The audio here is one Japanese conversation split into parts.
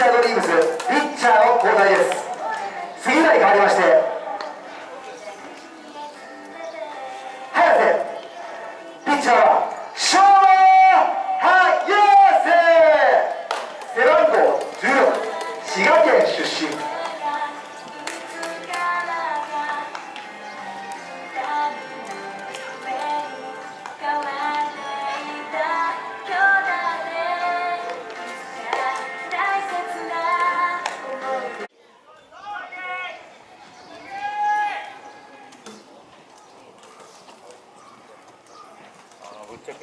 チャードリームスピッチャーの交代です。杉浦に代わりまして早瀬ピッチャーは昭和早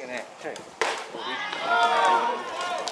ね、はい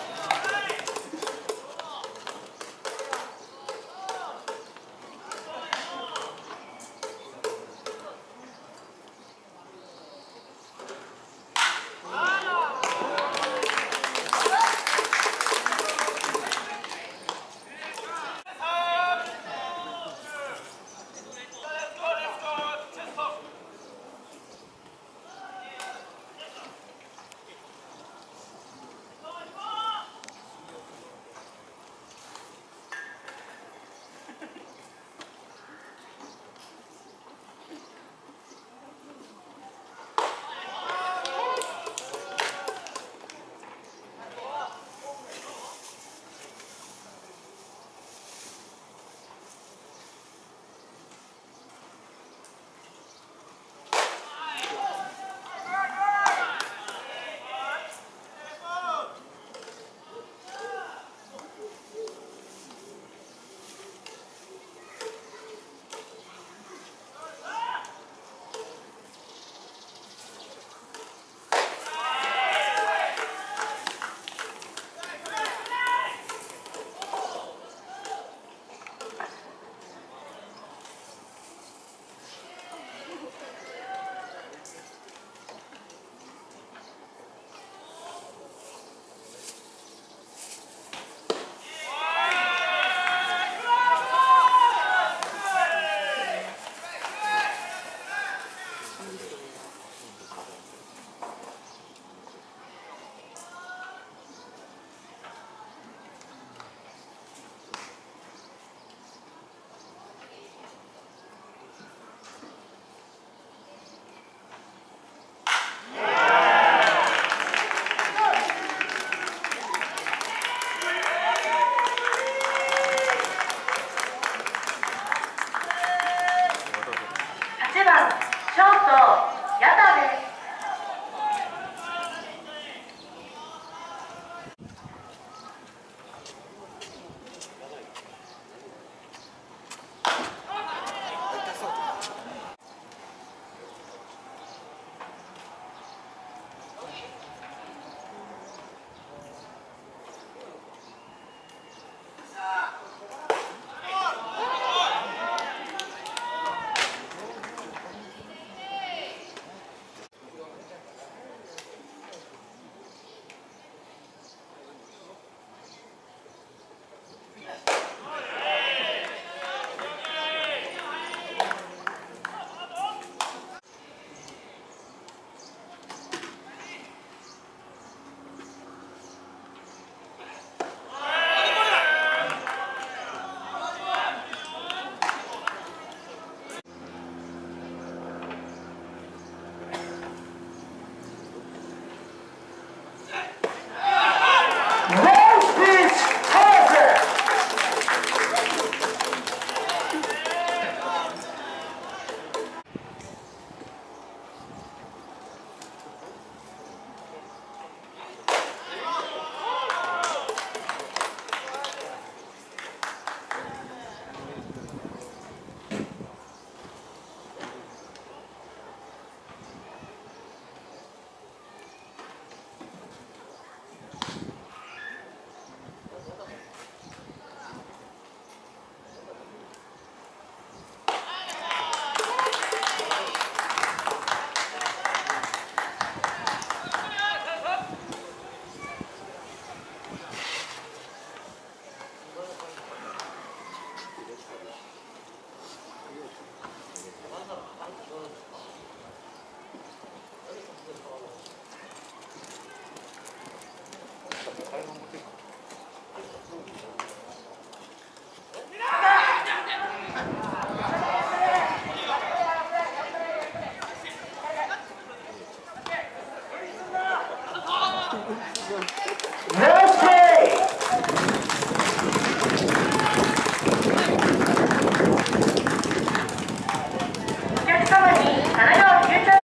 京都矢田